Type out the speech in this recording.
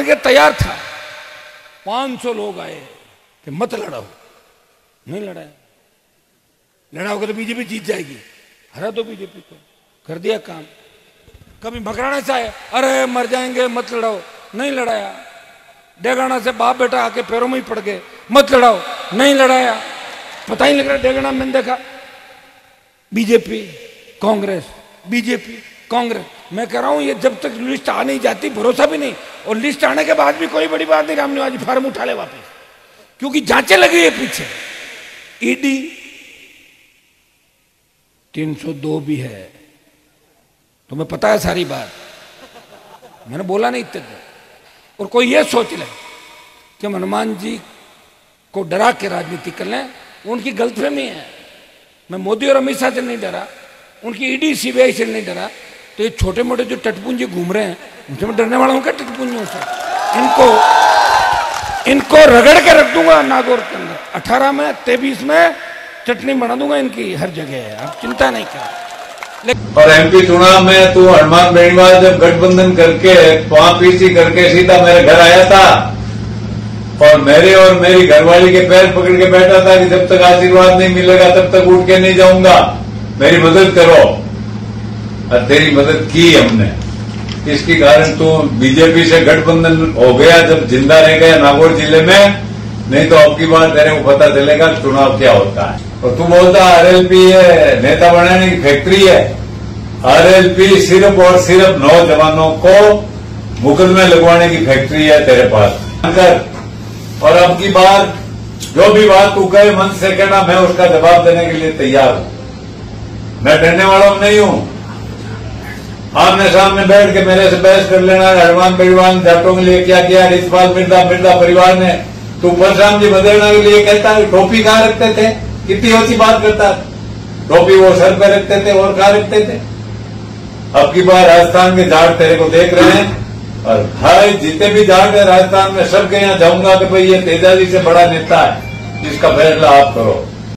लड़ने के तैयार था। 500 लोग आए कि मत लड़ाओ। नहीं लड़ाया लड़ाओगे तो बीजेपी जीत जाएगी। हरा दो बीजेपी को। कर दिया काम। कभी से आए, अरे मर जाएँगे, मत लड़ाओ। नहीं लड़ाया। डेगाना से बाप बेटा आके पैरों में ही पड़ गए। मत लड़ाओ। नहीं लड़ाया। पता ही लग रहा डेगाना मैंने देखा। BJP, Congress, BJP. कांग्रेस, मैं कह रहा हूँ, ये जब तक लिस्ट आ नहीं जाती, भरोसा भी नहीं। और लिस्ट आने के बाद भी कोई बड़ी बात नहीं, राम निवाजी फार्म उठा ले वापस। क्योंकि जांचें लगी है पीछे। ईडी 302 भी है। तुम्हें पता है सारी बात? मैंने बोला नहीं इतने और कोई ये सोच ले कि हनुमान जी को डरा के राजनीति कर लें उनकी गलतफहमी है। मैं मोदी और अमित शाह से नहीं डरा, उनकी ईडी सीबीआई से नहीं डरा। तो ये छोटे मोटे जो टटपुंजी घूम रहे हैं, उनसे मैं डरने वाला हूँ क्या टटपुंजियों से? इनको इनको रगड़ के रख दूँगा नागौर के अंदर। अठारह में, तेईस में चटनी बना दूँगा इनकी, हर जगह है। आप चिंता नहीं कर। और एमपी चुनाव में तू हनुमान बेनीवाल जब गठबंधन करके, वहाँ पीसी करके सीधा मेरे घर आया था, और मेरे और मेरी घरवाली के पैर पकड़ के बैठा था कि जब तक आशीर्वाद नहीं मिलेगा, तब तक उठ के नहीं जाऊँगा। मेरी मदद करो। और तेरी मदद की हमने। इसके कारण तो बीजेपी से गठबंधन हो गया, जब ज़िंदा रह गया नागौर ज़िले में, नहीं तो अब की बार तेरे को पता चलेगा चुनाव क्या होता है। और तू बोलता, आरएलपी है, नेता बनाने की फैक्ट्री है। आरएलपी सिर्फ़ और सिर्फ़ नौजवानों को मुकदमे लगवाने की फैक्ट्री है तेरे पास। कर। और अब की बार, जो भी बात तू कहे, मन से कहना, मैं उसका जवाब देने के लिए तैयार हूँ। मैं डरने वाला नहीं हूँ। आमने सामने बैठ के मेरे से बहस कर लेना, हनुमान परिवार जाटों के लिए क्या किया रिचपाल मिर्ज़ा मिर्ज़ा परिवार ने तू परशुराम जी बदलना के लिए कहता है, टोपी कहाँ रखते थे? कितनी होती बात करता टोपी वो सर पे रखते थे, और कहा रखते थे? अब की बार राजस्थान के जाट तेरे को देख रहे हैं, और हर जितने भी जाट है, राजस्थान में सबके यहाँ जाऊँगा कि भाई ये तेजाजी से बड़ा नेता है, जिसका फैसला आप करो।